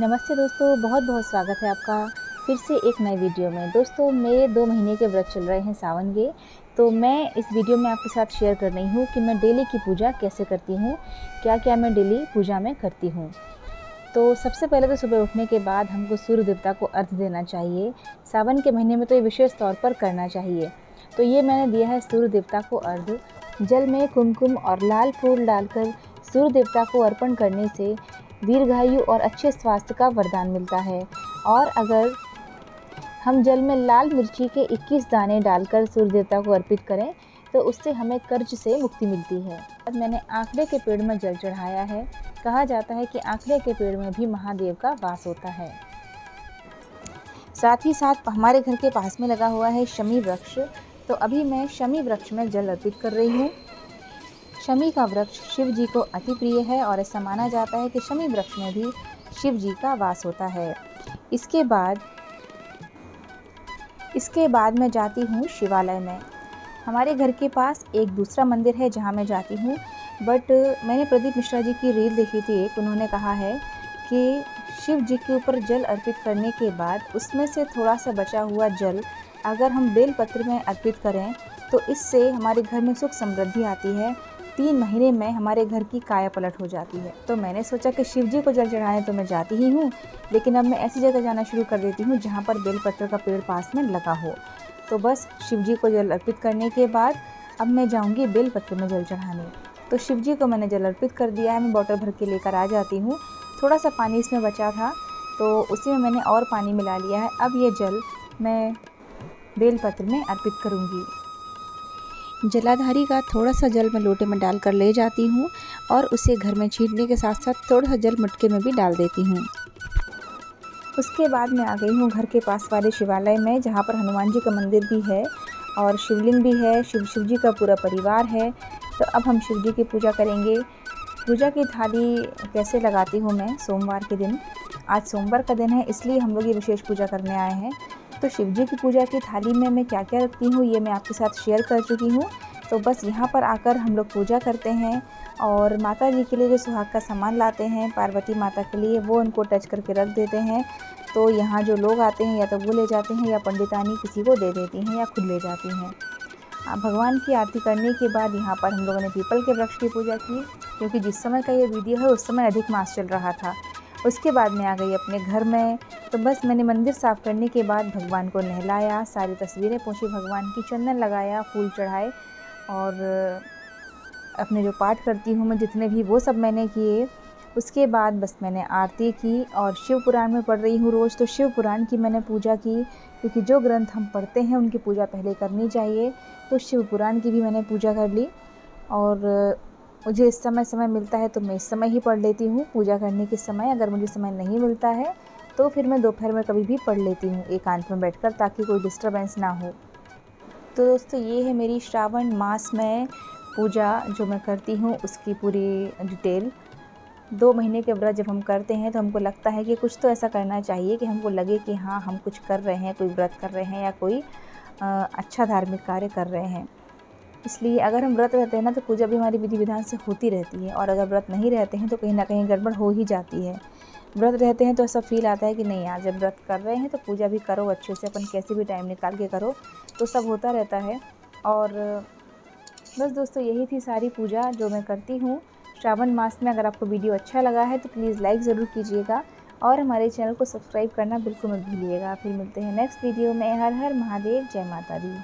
नमस्ते दोस्तों बहुत बहुत स्वागत है आपका फिर से एक नए वीडियो में। दोस्तों, मेरे दो महीने के व्रत चल रहे हैं सावन के तो मैं इस वीडियो में आपके साथ शेयर कर रही हूँ कि मैं डेली की पूजा कैसे करती हूँ क्या क्या मैं डेली पूजा में करती हूँ। तो सबसे पहले तो सुबह उठने के बाद हमको सूर्य देवता को अर्थ देना चाहिए। सावन के महीने में तो ये विशेष तौर पर करना चाहिए। तो ये मैंने दिया है सूर्य देवता को अर्घ। जल में कुमकुम और लाल फूल डालकर सूर्य देवता को अर्पण करने से दीर्घायु और अच्छे स्वास्थ्य का वरदान मिलता है। और अगर हम जल में लाल मिर्ची के 21 दाने डालकर सूर्य देवता को अर्पित करें तो उससे हमें कर्ज से मुक्ति मिलती है। अब मैंने आंकड़े के पेड़ में जल चढ़ाया है। कहा जाता है कि आंकड़े के पेड़ में भी महादेव का वास होता है। साथ ही साथ हमारे घर के पास में लगा हुआ है शमी वृक्ष। तो अभी मैं शमी वृक्ष में जल अर्पित कर रही हूँ। शमी का वृक्ष शिव जी को अति प्रिय है और ऐसा माना जाता है कि शमी वृक्ष में भी शिव जी का वास होता है। इसके बाद इसके बाद मैं जाती हूँ शिवालय में। हमारे घर के पास एक दूसरा मंदिर है जहाँ मैं जाती हूँ, बट मैंने प्रदीप मिश्रा जी की रील देखी थी एक। उन्होंने कहा है कि शिव जी के ऊपर जल अर्पित करने के बाद उसमें से थोड़ा सा बचा हुआ जल अगर हम बेलपत्र में अर्पित करें तो इससे हमारे घर में सुख समृद्धि आती है तीन महीने में हमारे घर की काया पलट हो जाती है। तो मैंने सोचा कि शिव जी को जल चढ़ाने तो मैं जाती ही हूँ, लेकिन अब मैं ऐसी जगह जाना शुरू कर देती हूँ जहाँ पर बेलपत्र का पेड़ पास में लगा हो। तो बस शिव जी को जल अर्पित करने के बाद अब मैं जाऊँगी बेलपत्र में जल चढ़ाने। तो शिव जी को मैंने जल अर्पित कर दिया है मैं बॉटल भर के लेकर आ जाती हूँ। थोड़ा सा पानी इसमें बचा था तो उसी में मैंने और पानी मिला लिया है। अब ये जल मैं बेलपत्र में अर्पित करूँगी। जलाधारी का थोड़ा सा जल मैं लोटे में डालकर ले जाती हूँ और उसे घर में छीटने के साथ साथ थोड़ा सा जल मटके में भी डाल देती हूँ। उसके बाद मैं आ गई हूँ घर के पास वाले शिवालय में, जहाँ पर हनुमान जी का मंदिर भी है और शिवलिंग भी है, शिव शिव जी का पूरा परिवार है। तो अब हम शिव जी की पूजा करेंगे। पूजा की थाली कैसे लगाती हूँ मैं? सोमवार के दिन। आज सोमवार का दिन है, इसलिए हम लोग ये विशेष पूजा करने आए हैं। तो शिव जी की पूजा की थाली में मैं क्या क्या रखती हूँ, ये मैं आपके साथ शेयर कर चुकी हूँ। तो बस यहाँ पर आकर हम लोग पूजा करते हैं और माता जी के लिए जो सुहाग का सामान लाते हैं, पार्वती माता के लिए, वो उनको टच करके रख देते हैं। तो यहाँ जो लोग आते हैं, या तो वो ले जाते हैं, या पंडितानी किसी को दे देती हैं, या खुद ले जाती हैं। भगवान की आरती करने के बाद यहाँ पर हम लोगों ने पीपल के वृक्ष की पूजा की, क्योंकि जिस समय का ये वीडियो है, उस समय अधिक मास चल रहा था। उसके बाद मैं आ गई अपने घर में। तो बस मैंने मंदिर साफ़ करने के बाद भगवान को नहलाया, सारी तस्वीरें पहुँची भगवान की चंदन लगाया, फूल चढ़ाए और अपने जो पाठ करती हूँ मैं, जितने भी वो सब मैंने किए, उसके बाद बस मैंने आरती की और शिव पुराण में पढ़ रही हूँ रोज़। तो शिव पुराण की मैंने पूजा की, क्योंकि जो ग्रंथ हम पढ़ते हैं, उनकी पूजा पहले करनी चाहिए। तो शिव पुराण की भी मैंने पूजा कर ली और मुझे इस समय समय मिलता है तो मैं इस समय ही पढ़ लेती हूँ। पूजा करने के समय अगर मुझे समय नहीं मिलता है तो फिर मैं दोपहर में कभी भी पढ़ लेती हूँ एकांत में बैठकर ताकि कोई डिस्टर्बेंस ना हो। तो दोस्तों, ये है मेरी श्रावण मास में पूजा जो मैं करती हूँ, उसकी पूरी डिटेल दो महीने के व्रत जब हम करते हैं तो हमको लगता है कि कुछ तो ऐसा करना चाहिए कि हमको लगे कि हाँ हम कुछ कर रहे हैं, कोई व्रत कर रहे हैं या कोई अच्छा धार्मिक कार्य कर रहे हैं। इसलिए अगर हम व्रत रहते हैं ना तो पूजा भी हमारी विधि विधान से होती रहती है। और अगर व्रत नहीं रहते हैं तो कहीं ना कहीं गड़बड़ हो ही जाती है। व्रत रहते हैं तो ऐसा फील आता है कि नहीं यार, जब व्रत कर रहे हैं तो पूजा भी करो अच्छे से, अपन कैसे भी टाइम निकाल के करो तो सब होता रहता है। और बस दोस्तों, यही थी सारी पूजा जो मैं करती हूँ। श्रावण मास में अगर आपको वीडियो अच्छा लगा है तो प्लीज़ लाइक ज़रूर कीजिएगा। और हमारे चैनल को सब्सक्राइब करना बिल्कुल मत भूलिएगा। फिर मिलते हैं नेक्स्ट वीडियो में। हर हर महादेव, जय माता दी।